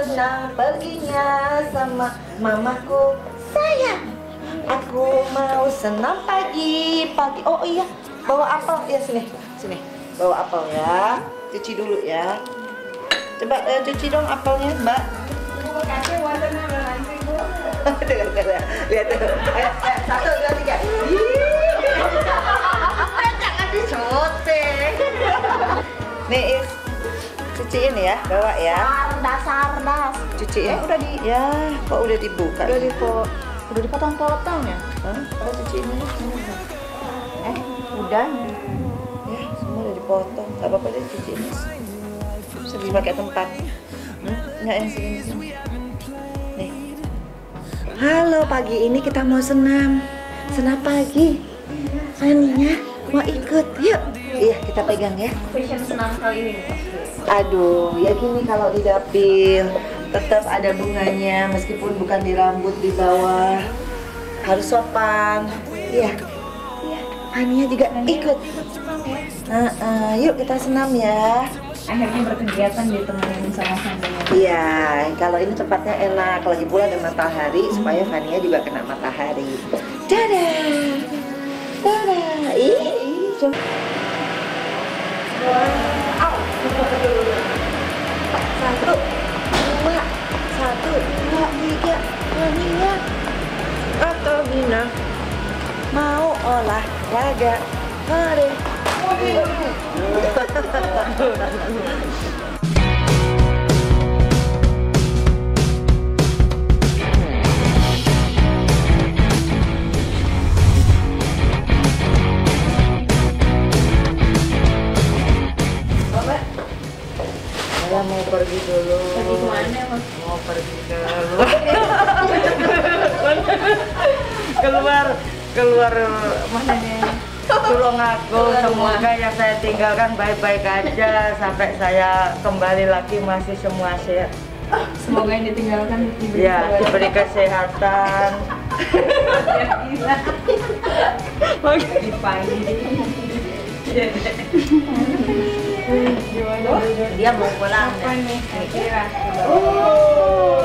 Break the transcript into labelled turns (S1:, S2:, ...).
S1: senang perginya sama mamaku sayang. Aku mau senam pagi, pagi. Oh iya, bawa apel ya sini, sini. Bawa apel ya. Cuci dulu ya. Coba eh, cuci dong apelnya, Mbak. Dengar. Lihat tuh. Satu, dua, tiga. Jangan disoting. Nih, Is. Cuciin ya, bawa ya.
S2: Sardas, sardas.
S1: Cuciin. udah di, ya, kok udah dibuka?
S2: Udah dipo, udah dipotong-potong ya?
S1: Hah? Kalau cuciin ini.
S2: Eh, udah.
S1: Ya, semua udah dipotong. Gak apa-apa deh cuciin. Bisa dipakai tempat. Hmm? Nggak yang sini sini. Nih. Halo, pagi ini kita mau senam. Senam pagi. Faninya mau ikut. Yuk. Iya, kita pegang ya.
S2: Fashion senam kali ini.
S1: Aduh, ya gini kalau di dapil tetap ada bunganya meskipun bukan di rambut di bawah. Harus sopan. Iya. Iya. Ania juga ikut. Heeh, yuk kita senam ya.
S2: Akhirnya berkegiatan ditemenin sama Fania.
S1: Iya, kalau ini tempatnya enak, lagi pula ada matahari supaya Fania juga kena matahari. Dadah, dadah, ih, Fania atau Bina mau olahraga, mari. mau pergi dulu.
S2: Pergi ke mana, Mas?
S1: Mau pergi ke luar. keluar, keluar mana nih? Tolong aku, semoga yang saya tinggalkan baik-baik aja sampai saya kembali lagi masih semua sehat.
S2: Semoga yang ditinggalkan diberi
S1: Ya, diberi kesehatan.
S2: di pagi. Andiamo, volante.
S1: Oh!